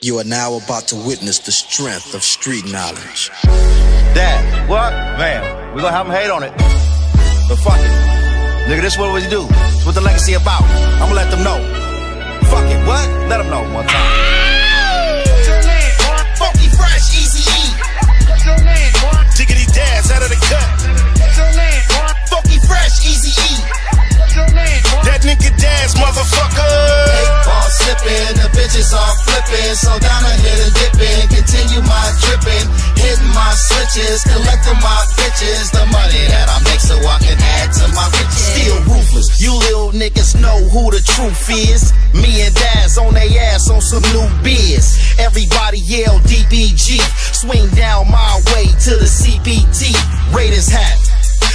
You are now about to witness the strength of street knowledge. Dad, what? Man, we gonna have him hate on it. But fuck it. Nigga, this what we do. It's what the legacy about. I'ma let them know. Fuck it, what? Let them know one time. Flipping. So down a hit and dipping, continue my dripping. Hitting my switches, collecting my bitches. The money that I make so I can add to my riches. Still ruthless, you little niggas know who the truth is. Me and Daz on they ass on some new biz. Everybody yell DBG, swing down my way to the CPT. Raiders hat.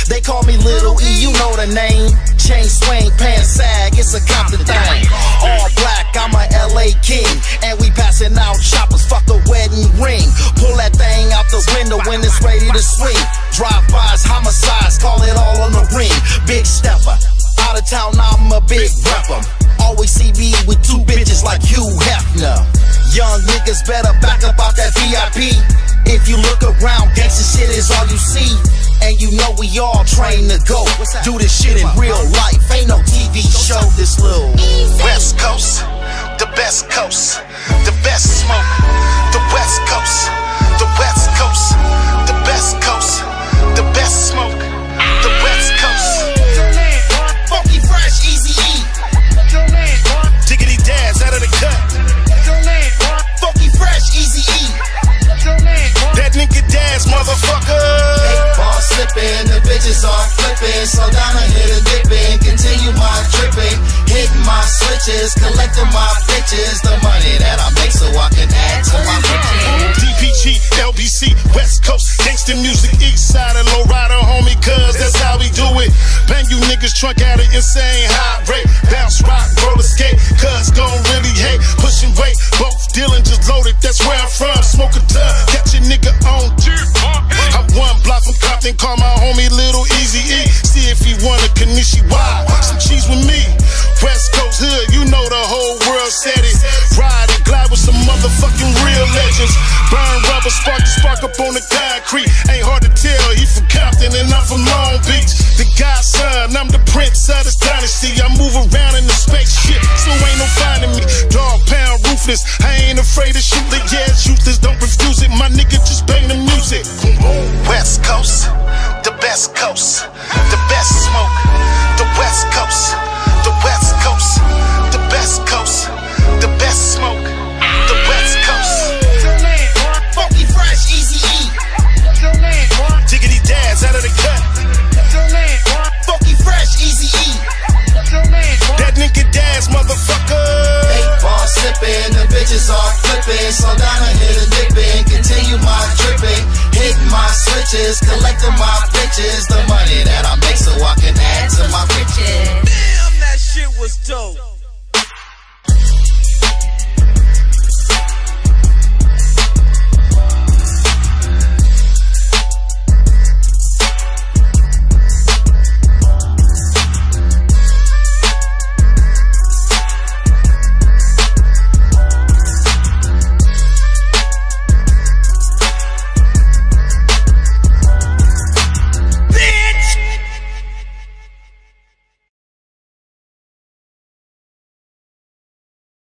They call me Little E, you know the name. Chain swing, pants sag, it's a Compton thing. All black, I'm a LA king. And we the window when it's ready to swing. Drive-bys, homicides, call it all on the ring. Big stepper. Out of town, I'm a big rapper. Always see me with two bitches like Hugh Hefner. Young niggas better back up out that VIP. If you look around, gangsta shit is all you see. And you know we all trained to go. Do this shit in real life. Ain't no TV show. This little West Coast, the best coast, flipping. So down a hit and dipping, continue my dripping. Hitting my switches, collecting my bitches. The money that I make so I can add to my riches. DPG, LBC, West Coast, gangsta music, East Side and low homie, cuz that's how we do it. Bang you niggas trunk at an insane high rate. Bounce, rock, roller skate, cuz gon' really hate. Pushing weight, both dealing just loaded, that's where I'm from. On the concrete. Ain't hard to tell, he from Compton and I'm from Long Beach. The godson, I'm the prince of this dynasty. I move around in the spaceship, so ain't no finding me. Dogg Pound ruthless, I ain't afraid to shoot the yeah, shooters don't refuse it. My nigga just bang the music. West Coast, the best coast, the best smoke, the West Coast, sipping, the bitches all flipping. So down a hit and dipping, continue my dripping. Hitting my switches, collecting my bitches. The